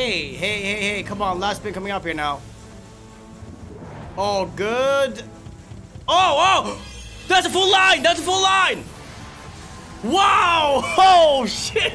Hey, hey, hey, hey, come on, last spin coming up here now. Oh, good. Oh, oh! That's a full line! That's a full line! Wow! Oh, shit!